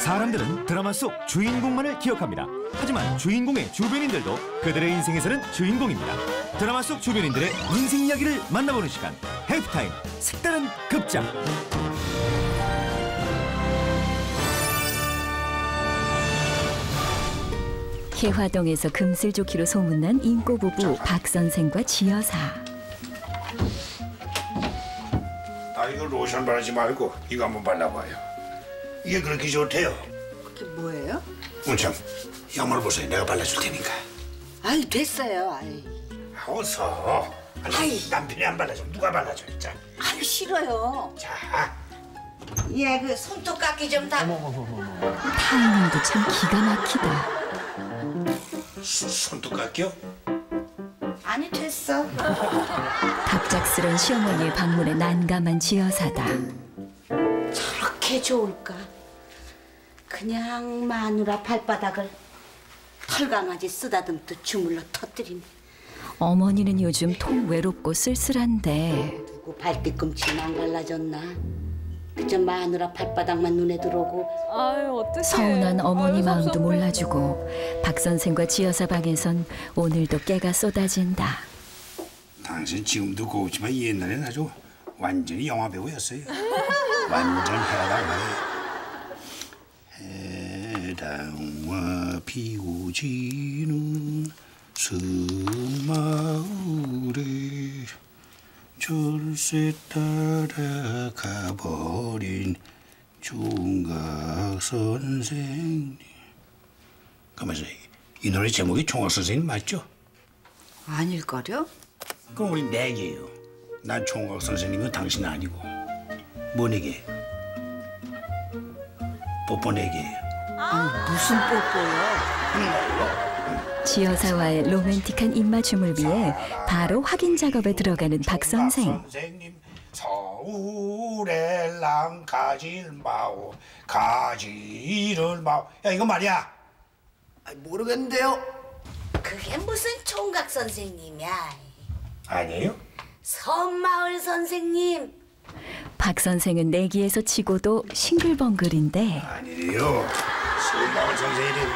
사람들은 드라마 속 주인공만을 기억합니다. 하지만 주인공의 주변인들도 그들의 인생에서는 주인공입니다. 드라마 속 주변인들의 인생 이야기를 만나보는 시간. 해피타임 색다른 극장. 개화동에서 금슬 좋기로 소문난 잉꼬 부부 박 선생과 지 여사. 아 이거 로션 바르지 말고 이거 한번 발라봐요. 이게 그렇게 좋대요. 그게 뭐예요? 문참 양말 보세요. 내가 발라줄 테니까. 아이 됐어요. 아이, 아, 어서. 아니, 아이. 남편이 안 발라줘. 누가 발라줘? 자, 아이 싫어요. 자. 얘 그 손톱 깎기 좀 다. 타이밍도 참 기가 막히다. 수- 손톱 깎여? 아니 됐어. 갑작스런 시어머니의 방문에 난감한 지여사다. 저렇게 좋을까? 그냥 마누라 발바닥을 털강아지 쓰다듬듯 주물러 터뜨리네. 어머니는 요즘 통 외롭고 쓸쓸한데 누구 발뒤꿈치는 안 갈라졌나? 그저 마누라 발바닥만 눈에 들어오고 아유 어떡해. 서운한 어머니 아유, 마음도 섭섭해. 몰라주고 박 선생과 지여사 방에선 오늘도 깨가 쏟아진다. 당신 지금도 고우지만 옛날엔 아주 완전히 영화 배우였어요. 완전 해당화에 해당화 피우지는 숨마을에 절세 따라 가버린 총각 선생님. 가만있어. 이 노래 제목이 총각 선생님 맞죠? 아닐거려? 그럼 우리 네 개예요. 난 총각 선생님은 당신 아니고 뭐네 개? 뽀뽀 네 개예요. 무슨 뽀뽀요? 지여사와의 로맨틱한 입맞춤을 위해 바로 확인 작업에 들어가는 박 선생. 선생님 서울의 랑 가지를 마오 가지를 마오. 야 이거 말이야. 모르겠는데요. 그게 무슨 총각 선생님이야? 아니에요? 섬마을 선생님. 박 선생은 내기에서 치고도 싱글벙글인데 아니래요. 서울마을 선생님.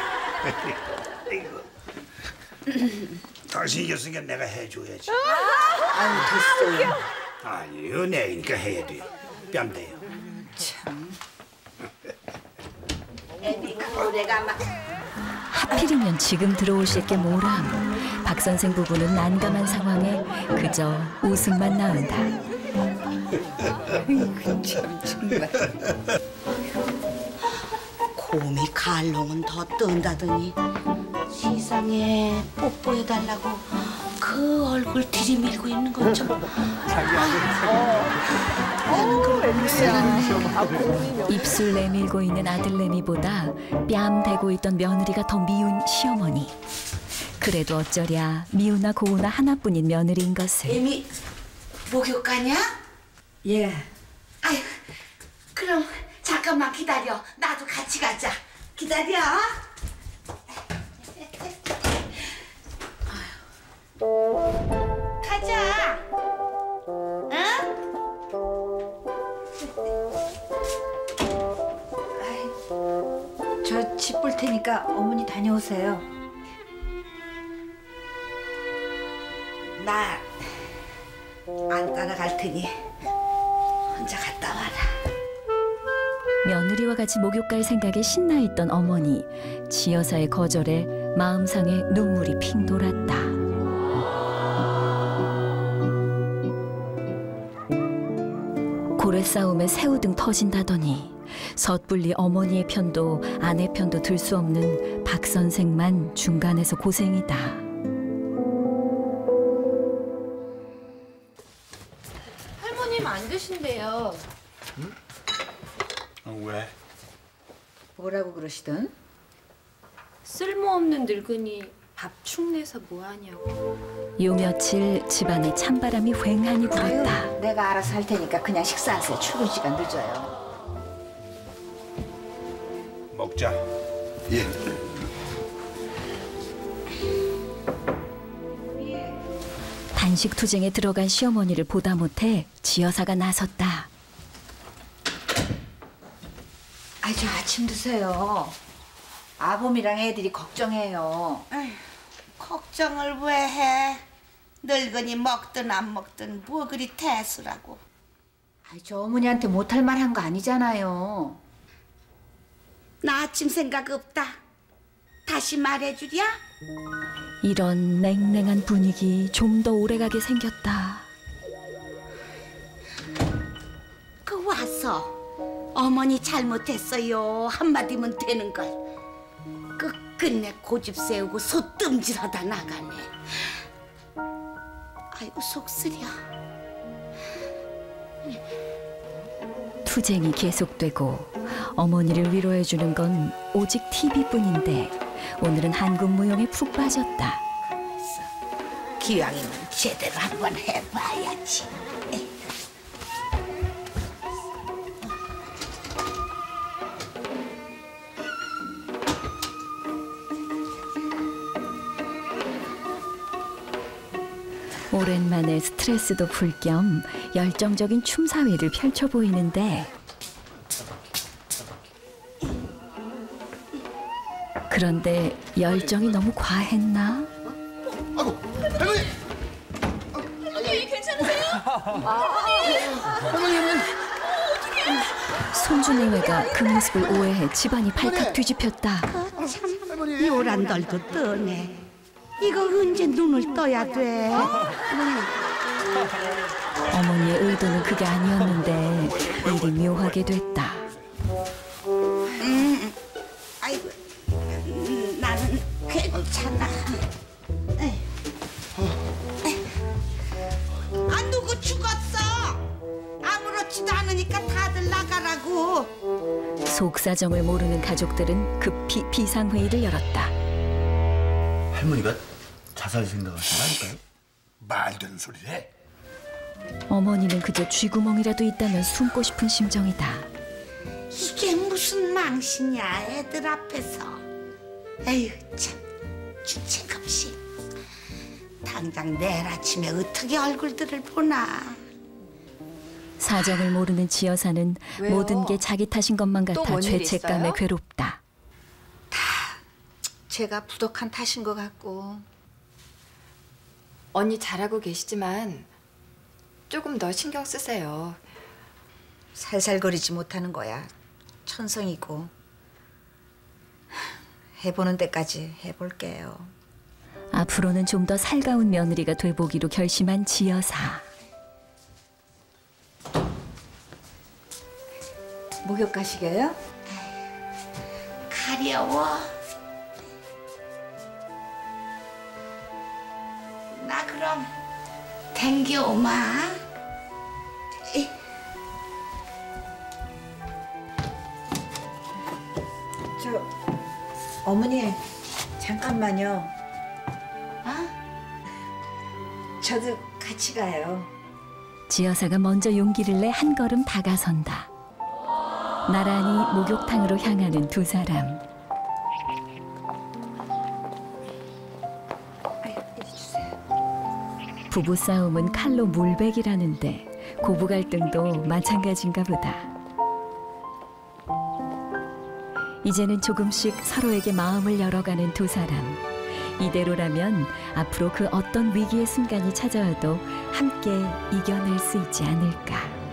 당신 이겼으니까 내가 해줘야지. 아유 됐어요. 아니에요. 내니까 해야 돼요. 뺨 돼요. 애미 그 노래가 막 하필이면 지금 들어오실 게 뭐람. 박 선생 부부는 난감한 상황에 그저 웃음만 나온다. 곰이 갈롱은 더 뜬다더니 세상에 뽀뽀해달라고 그 얼굴 들이밀고 있는 것좀 입술 내밀고 있는 아들 내미보다 뺨 대고 있던 며느리가 더 미운 시어머니. 그래도 어쩌랴 미우나 고우나 하나뿐인 며느리인 것을. 애미 목욕 가냐? 예. 아유 그럼 잠깐만 기다려 나도 같이 가자 기다려 아유. 가자 저집 볼 테니까 어머니 다녀오세요. 나 안 따라갈 테니 혼자 갔다 와라 며느리와 같이 목욕 갈 생각에 신나 있던 어머니. 지여사의 거절에 마음 상에 눈물이 핑 돌았다. 고래 싸움에 새우 등 터진다더니 섣불리 어머니의 편도 아내 편도 들 수 없는 박 선생만 중간에서 고생이다. 할머님 안 드신대요. 어, 왜? 뭐라고 그러시던? 쓸모없는 늙은이 밥 축내서 뭐 하냐고. 요 며칠 집안에 찬바람이 휑하니 불었다. 아유, 내가 알아서 할 테니까 그냥 식사하세요. 출근 시간 늦어요. 먹자. 예. 단식 투쟁에 들어간 시어머니를 보다 못해 지여사가 나섰다. 아저 아침 아침 드세요. 아범이랑 애들이 걱정해요. 걱정을 왜 해? 늙은이 먹든 안 먹든 뭐 그리 태수라고. 아이, 저 어머니한테 못할 만한 거 아니잖아요. 나 아침 생각 없다. 다시 말해주랴? 이런 냉랭한 분위기 좀 더 오래가게 생겼다. 그 와서 어머니 잘못했어요 한마디면 되는 걸. 끝끝내 고집 세우고 소뜸질하다 나가네. 아이고 속쓰려. 투쟁이 계속되고 어머니를 위로해주는 건 오직 TV뿐인데 오늘은 한국 무용에 푹 빠졌다. 기왕이면 제대로 한번 해봐야지. 오랜만에 스트레스도 풀 겸 열정적인 춤 사위를 펼쳐 보이는데 그런데 열정이 너무 과했나? 손주내외가 그 모습을 오해해 집안이 발칵 뒤집혔다. 요란덜도 떠네. 이거 언제 눈을 떠야 돼? 어머니의 의도는 그게 아니었는데 일이 묘하게 됐다. 아이고, 음, 나는 괜찮아. 에이. 에이. 아 누구 죽었어? 아무렇지도 않으니까 다들 나가라고. 속사정을 모르는 가족들은 급히 비상회의를 열었다. 할머니가 자살 생각하신다니까요? 말 되는 소리를 해. 어머니는 그저 쥐구멍이라도 있다면 숨고 싶은 심정이다. 이게 무슨 망신이야 애들 앞에서. 에휴 참 주책 없이. 당장 내일 아침에 어떻게 얼굴들을 보나. 사정을 모르는 지여사는 모든 게 자기 탓인 것만 같아 죄책감에 있어요? 괴롭다. 제가 부족한 탓인 것 같고. 언니 잘하고 계시지만 조금 더 신경 쓰세요. 살살거리지 못하는 거야. 천성이고. 해보는 데까지 해볼게요. 앞으로는 좀 더 살가운 며느리가 돼보기로 결심한 지여사. 목욕 가시게요? 가려워. 나 그럼 댕겨 오마. 이, 저 어머니 잠깐만요. 어? 저도 같이 가요. 지여사가 먼저 용기를 내 한 걸음 다가선다. 나란히 목욕탕으로 향하는 두 사람. 부부 싸움은 칼로 물베기라는데 고부 갈등도 마찬가지인가 보다. 이제는 조금씩 서로에게 마음을 열어가는 두 사람. 이대로라면 앞으로 그 어떤 위기의 순간이 찾아와도 함께 이겨낼 수 있지 않을까.